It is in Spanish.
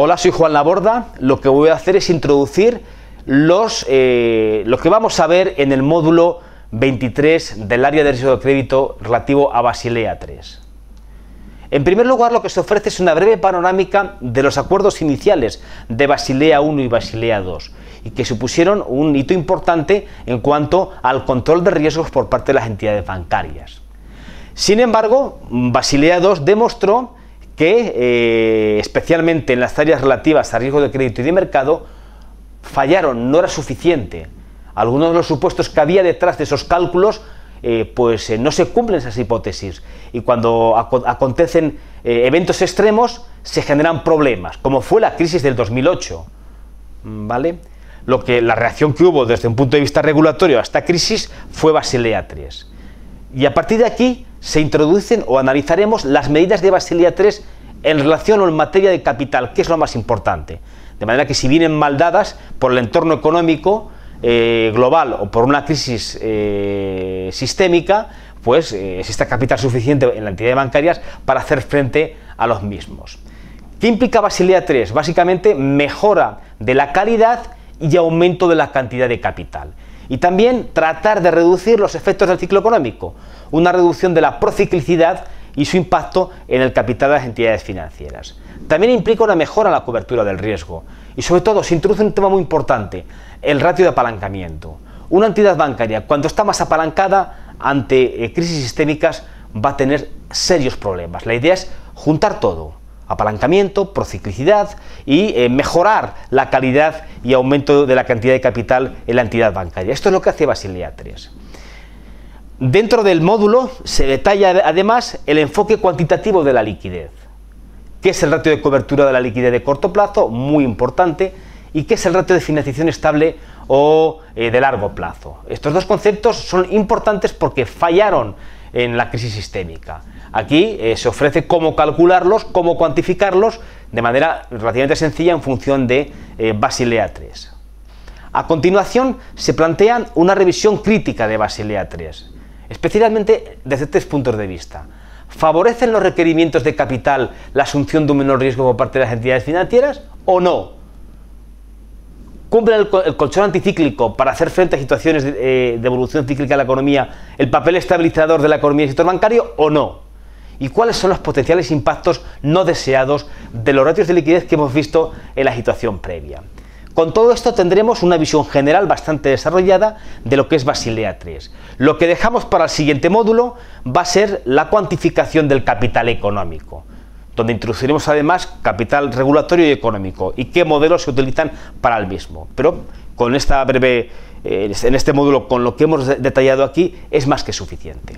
Hola, soy Juan Laborda. Lo que voy a hacer es introducir los, eh, lo que vamos a ver en el módulo 23 del área de riesgo de crédito relativo a Basilea 3. En primer lugar, lo que se ofrece es una breve panorámica de los acuerdos iniciales de Basilea 1 y Basilea 2 y que supusieron un hito importante en cuanto al control de riesgos por parte de las entidades bancarias. Sin embargo, Basilea 2 demostró que, eh, especialmente en las áreas relativas a riesgo de crédito y de mercado, fallaron, no era suficiente. Algunos de los supuestos que había detrás de esos cálculos, eh, pues eh, no se cumplen esas hipótesis. Y cuando acontecen eventos extremos, se generan problemas, como fue la crisis del 2008. ¿Vale? Lo que, la reacción que hubo desde un punto de vista regulatorio a esta crisis fue Basilea 3. Y a partir de aquí se introducen o analizaremos las medidas de Basilea 3 en relación o en materia de capital, que es lo más importante. De manera que si vienen mal dadas por el entorno económico eh, global o por una crisis eh, sistémica, pues eh, existe capital suficiente en las entidades bancarias para hacer frente a los mismos. ¿Qué implica Basilea 3? Básicamente mejora de la calidad y aumento de la cantidad de capital. Y también tratar de reducir los efectos del ciclo económico, una reducción de la prociclicidad y su impacto en el capital de las entidades financieras. También implica una mejora en la cobertura del riesgo y sobre todo se introduce un tema muy importante, el ratio de apalancamiento. Una entidad bancaria cuando está más apalancada ante eh, crisis sistémicas va a tener serios problemas. La idea es juntar todo, apalancamiento, prociclicidad y eh, mejorar la calidad y aumento de la cantidad de capital en la entidad bancaria. Esto es lo que hace Basilea 3. Dentro del módulo se detalla además el enfoque cuantitativo de la liquidez. ¿Qué es el ratio de cobertura de la liquidez de corto plazo? Muy importante. ¿Y qué es el ratio de financiación estable o eh, de largo plazo? Estos dos conceptos son importantes porque fallaron en la crisis sistémica. Aquí eh, se ofrece cómo calcularlos, cómo cuantificarlos de manera relativamente sencilla en función de eh, Basilea 3. A continuación se plantean una revisión crítica de Basilea 3, especialmente desde tres puntos de vista. ¿Favorecen los requerimientos de capital la asunción de un menor riesgo por parte de las entidades financieras o no? ¿Cumplen el, colchón anticíclico para hacer frente a situaciones de, eh, de evolución cíclica de la economía el papel estabilizador de la economía y el sector bancario o no? Y cuáles son los potenciales impactos no deseados de los ratios de liquidez que hemos visto en la situación previa. Con todo esto tendremos una visión general bastante desarrollada de lo que es Basilea 3. Lo que dejamos para el siguiente módulo va a ser la cuantificación del capital económico, donde introduciremos además capital regulatorio y económico y qué modelos se utilizan para el mismo. Pero con esta breve, eh, en este módulo, con lo que hemos detallado aquí, es más que suficiente.